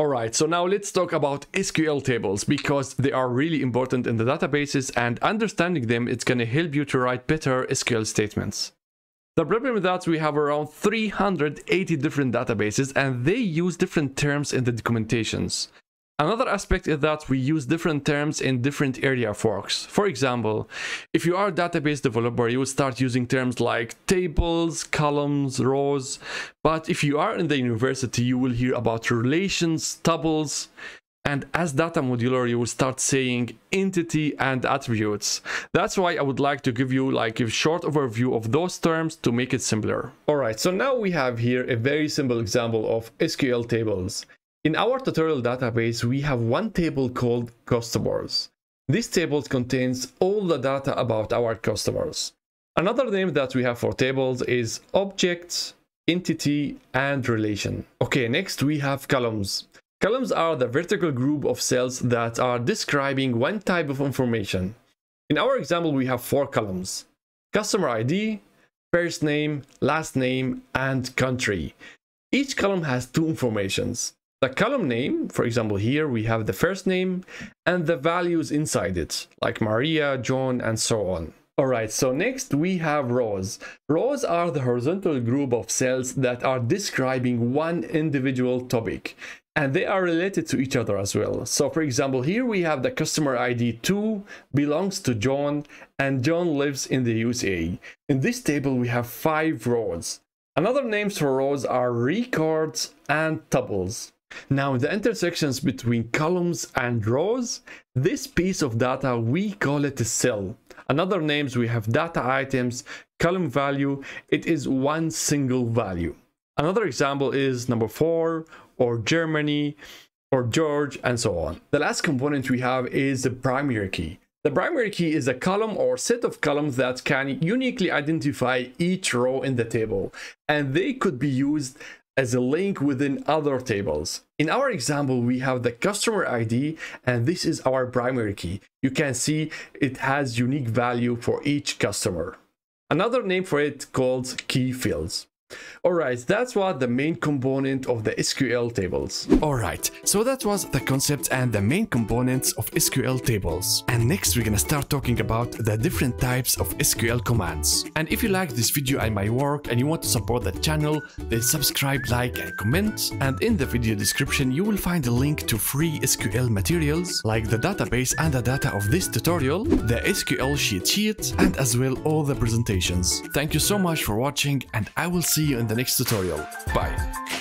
Alright, so now let's talk about SQL tables because they are really important in the databases and understanding them it's going to help you to write better SQL statements. The problem is that we have around 380 different databases and they use different terms in the documentations. Another aspect is that we use different terms in different area of works. For example, if you are a database developer, you will start using terms like tables, columns, rows. But if you are in the university, you will hear about relations, tuples. And as data modeler, you will start saying entity and attributes. That's why I would like to give you like a short overview of those terms to make it simpler. Alright, so now we have here a very simple example of SQL tables. In our tutorial database, we have one table called customers. This table contains all the data about our customers. Another name that we have for tables is objects, entity, and relation. Okay, next we have columns. Columns are the vertical group of cells that are describing one type of information. In our example, we have four columns. Customer ID, first name, last name, and country. Each column has two informations the column name, for example, here we have the first name and the values inside it, like Maria, John, and so on. Alright, so next we have rows. Rows are the horizontal group of cells that are describing one individual topic and they are related to each other as well. So for example, here we have the customer ID 2 belongs to John and John lives in the USA. In this table we have five rows. Another names for rows are records and tuples. Now the intersections between columns and rows, this piece of data we call it a cell. Another names we have data items, column value, it is one single value. Another example is number 4 or Germany or George and so on. The last component we have is the primary key. The primary key is a column or set of columns that can uniquely identify each row in the table and they could be used as a link within other tables. In our example, we have the customer ID and this is our primary key. You can see it has unique value for each customer. Another name for it called key fields. Alright, that's what the main component of the SQL tables. Alright, so that was the concept and the main components of SQL tables. And next we're gonna start talking about the different types of SQL commands. And if you like this video and my work and you want to support the channel, then subscribe, like and comment. And in the video description you will find a link to free SQL materials like the database and the data of this tutorial, the SQL sheet sheet, and as well all the presentations. Thank you so much for watching and I will see see you in the next tutorial. Bye.